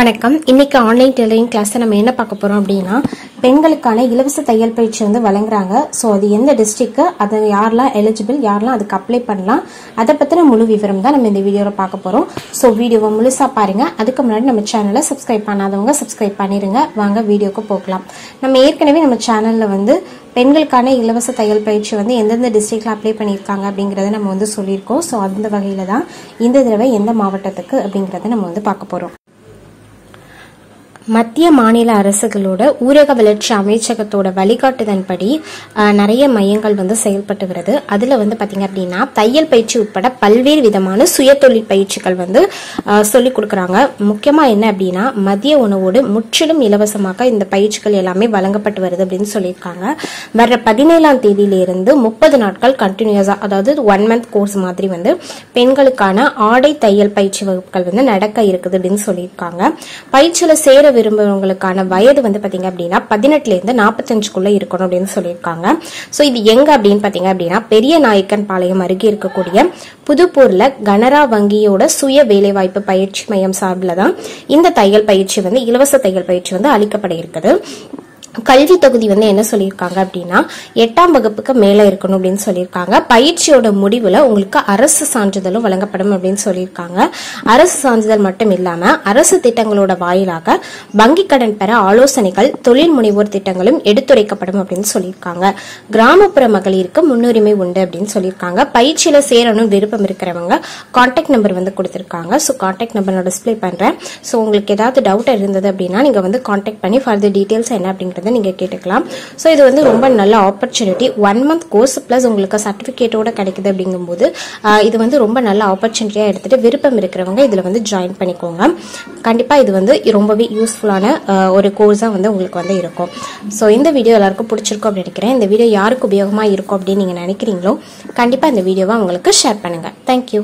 வணக்கம். இன்னைக்கு online tailoring கிளாஸ்ல நம்ம என்ன பார்க்க போறோம் அப்படின்னா பெண்களுக்கான இலவச தையல் பயிற்சி வந்து வழங்குறாங்க. ஸோ அது எந்த டிஸ்ட்ரிக்ட் அது யாரெல்லாம் எலிஜிபிள் யாரெல்லாம் அதுக்கு அப்ளை பண்ணலாம் அதை பத்தின முழு விவரம் தான் நம்ம இந்த வீடியோவில் பார்க்க போறோம். ஸோ வீடியோவை முழுசா பாருங்க. அதுக்கு முன்னாடி நம்ம சேனலை சப்ஸ்கிரைப் பண்ணாதவங்க சப்ஸ்கிரைப் பண்ணிருங்க. வாங்க வீடியோக்கு போகலாம். நம்ம ஏற்கனவே நம்ம சேனல்ல வந்து பெண்களுக்கான இலவச தையல் பயிற்சி வந்து எந்தெந்த டிஸ்ட்ரிக்ட்ல அப்ளை பண்ணியிருக்காங்க அப்படிங்கறத நம்ம வந்து சொல்லியிருக்கோம். ஸோ அந்த வகையில தான் இந்த தடவை எந்த மாவட்டத்துக்கு அப்படிங்கறத நம்ம வந்து பார்க்க போறோம். மத்திய மாநில அரசுகளோட ஊரக வளர்ச்சி அமைச்சகத்தோட வழிகாட்டுதன்படி நிறைய மையங்கள் வந்து செயல்பட்டு வருது அதுல வந்து பாத்தீங்க அப்படின்னா தையல் பயிற்சி உட்பட பல்வேறு விதமான சுயதொழில் பயிற்சிகள் வந்து சொல்லிக் கொடுக்குறாங்க. முக்கியமா என்ன அப்படின்னா மதிய உணவோடு முற்றிலும் இலவசமாக இந்த பயிற்சிகள் எல்லாமே வழங்கப்பட்டு வருது அப்படின்னு சொல்லியிருக்காங்க. வர்ற பதினேழாம் தேதியிலிருந்து முப்பது நாட்கள் கண்டினியூஸா அதாவது ஒன் மந்த் கோர்ஸ் மாதிரி வந்து பெண்களுக்கான ஆடை தையல் பயிற்சி வகுப்புகள் வந்து நடக்க இருக்குது அப்படின்னு சொல்லியிருக்காங்க. பயிற்சியில சேர விரும்புறவங்களுக்கான வயது வந்து பாத்தீங்க அப்படின்னா பதினெட்டுல இருந்து நாற்பத்தஞ்சுக்குள்ள இருக்கணும் அப்படின்னு சொல்லியிருக்காங்க. சோ இது எங்க அப்படின்னு பாத்தீங்க அப்படின்னா பெரிய நாயக்கன் பாளையம் அருகே இருக்கக்கூடிய புதுப்பூர்ல கனரா வங்கியோட சுய வேலைவாய்ப்பு பயிற்சி மையம் சார்பில் தான் இந்த தையல் பயிற்சி வந்து இலவச தையல் பயிற்சி வந்து அளிக்கப்பட இருக்குது. கல்வி தொகுதி வந்து என்ன சொல்லியிருக்காங்க அப்படின்னா எட்டாம் வகுப்புக்கு மேலே இருக்கணும் அப்படின்னு சொல்லியிருக்காங்க. பயிற்சியோட முடிவில் உங்களுக்கு அரசு சான்றிதழும் வழங்கப்படும் அப்படின்னு சொல்லியிருக்காங்க. அரசு சான்றிதழ் மட்டும் இல்லாமல் அரசு திட்டங்களோட வாயிலாக வங்கி கடன் பெற ஆலோசனைகள் தொழில் முனைவோர் திட்டங்களும் எடுத்துரைக்கப்படும் அப்படின்னு சொல்லியிருக்காங்க. கிராமப்புற மகளிருக்கு முன்னுரிமை உண்டு அப்படின்னு சொல்லியிருக்காங்க. பயிற்சியில் சேரணும் விருப்பம் இருக்கிறவங்க கான்டாக்ட் நம்பர் வந்து கொடுத்துருக்காங்க. ஸோ கான்டாக்ட் நம்பர் நான் டிஸ்பிளே பண்ணுறேன் ஸோ உங்களுக்கு ஏதாவது டவுட் இருந்தது அப்படின்னா நீங்கள் வந்து கான்டாக்ட் பண்ணி ஃபர்தர் டீட்டெயில்ஸ் என்ன அப்படிங்கறத நீங்க கேட்டுக்கலாம். ஸோ இது வந்து ரொம்ப நல்ல opportunity one month course plus உங்களுக்கு சர்டிஃபிகேட்டோட கிடைக்குது அப்படிங்கும்போது இது வந்து ரொம்ப நல்ல ஆப்பர்ச்சுனிட்டியாக எடுத்துட்டு விருப்பம் இருக்கிறவங்க இதில் வந்து ஜாயின் பண்ணிக்கோங்க. கண்டிப்பாக இது வந்து ரொம்பவே யூஸ்ஃபுல்லான ஒரு கோர்ஸாக வந்து உங்களுக்கு வந்து இருக்கும். ஸோ இந்த வீடியோ எல்லாருக்கும் பிடிச்சிருக்கும் அப்படின்னு நினைக்கிறேன். இந்த வீடியோ யாருக்கு உபயோகமாக இருக்கும் அப்படின்னு நீங்கள் நினைக்கிறீங்களோ கண்டிப்பாக இந்த வீடியோவை உங்களுக்கு ஷேர் பண்ணுங்க. தேங்க்யூ